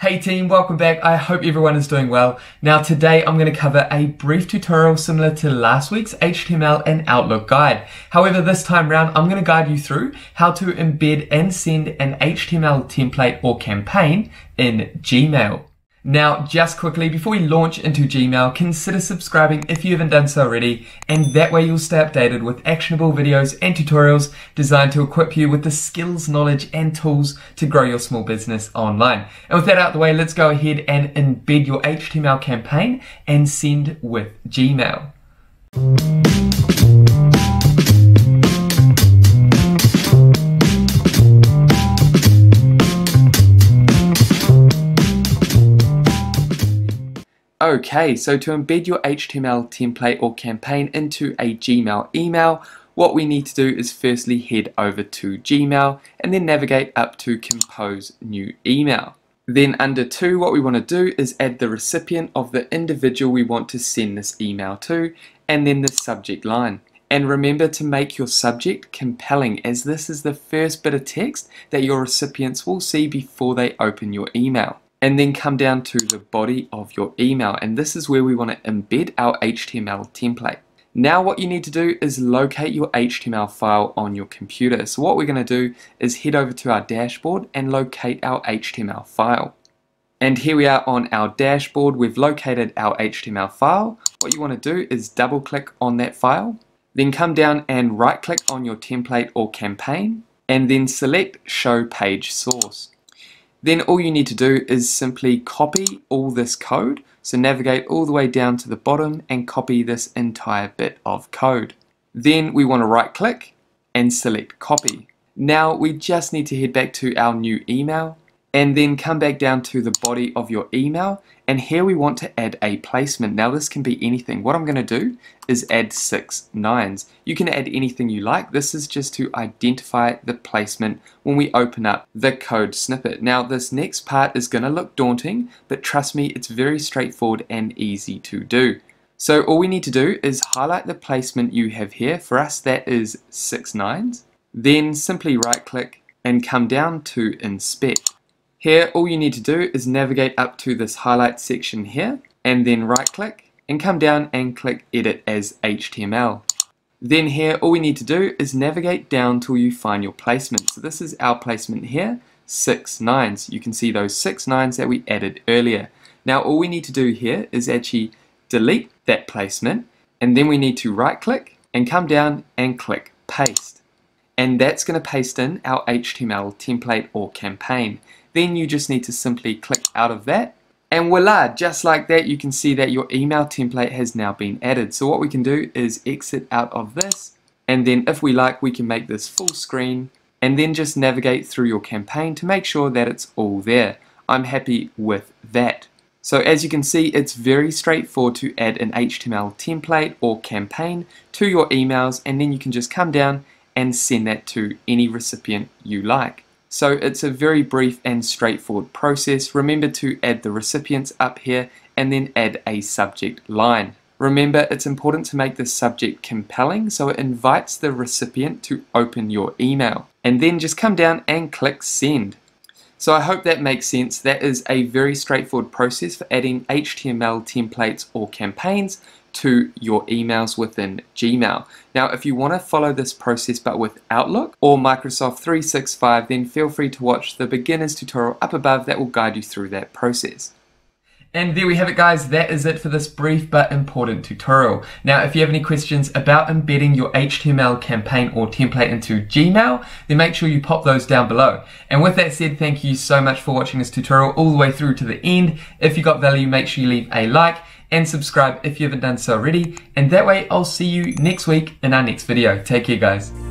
Hey team, welcome back. I hope everyone is doing well. Now today I'm going to cover a brief tutorial similar to last week's HTML and Outlook guide. However, this time round I'm going to guide you through how to embed and send an HTML template or campaign in Gmail. Now, just quickly, before we launch into Gmail, consider subscribing if you haven't done so already, and that way you'll stay updated with actionable videos and tutorials designed to equip you with the skills, knowledge, and tools to grow your small business online. And with that out of the way, let's go ahead and embed your HTML campaign and send with Gmail. Okay, so to embed your HTML template or campaign into a Gmail email, what we need to do is firstly head over to Gmail and then navigate up to Compose New Email. Then under 2, what we want to do is add the recipient of the individual we want to send this email to and then the subject line. And remember to make your subject compelling as this is the first bit of text that your recipients will see before they open your email and then come down to the body of your email and this is where we want to embed our HTML template. Now what you need to do is locate your HTML file on your computer. So what we're going to do is head over to our dashboard and locate our HTML file. And here we are on our dashboard. We've located our HTML file. What you want to do is double click on that file. Then come down and right click on your template or campaign and then select show page source. Then all you need to do is simply copy all this code. So navigate all the way down to the bottom and copy this entire bit of code. Then we want to right click and select copy. Now we just need to head back to our new email and then come back down to the body of your email and here we want to add a placement. Now this can be anything. What I'm going to do is add six nines. You can add anything you like. This is just to identify the placement when we open up the code snippet. Now this next part is going to look daunting, but trust me, it's very straightforward and easy to do. So all we need to do is highlight the placement you have here. For us that is six nines. Then simply right click and come down to inspect. Here, all you need to do is navigate up to this highlight section here, and then right click, and come down and click Edit as HTML. Then here, all we need to do is navigate down till you find your placement. So this is our placement here, six nines. You can see those six nines that we added earlier. Now all we need to do here is actually delete that placement, and then we need to right click and come down and click Paste. And that's going to paste in our HTML template or campaign. Then you just need to simply click out of that and voila, just like that, you can see that your email template has now been added. So what we can do is exit out of this, and then if we like, we can make this full screen, and then just navigate through your campaign to make sure that it's all there. I'm happy with that. So as you can see, it's very straightforward to add an HTML template or campaign to your emails, and then you can just come down and send that to any recipient you like. So it's a very brief and straightforward process. Remember to add the recipients up here and then add a subject line. Remember, it's important to make the subject compelling so it invites the recipient to open your email. And then just come down and click send. So I hope that makes sense. That is a very straightforward process for adding HTML templates or campaigns to your emails within Gmail. Now, if you want to follow this process but with Outlook or Microsoft 365, then feel free to watch the beginner's tutorial up above that will guide you through that process. And there we have it guys, that is it for this brief but important tutorial. Now if you have any questions about embedding your HTML campaign or template into Gmail, then make sure you pop those down below. And with that said, thank you so much for watching this tutorial all the way through to the end. If you got value, make sure you leave a like and subscribe if you haven't done so already. And that way I'll see you next week in our next video. Take care guys.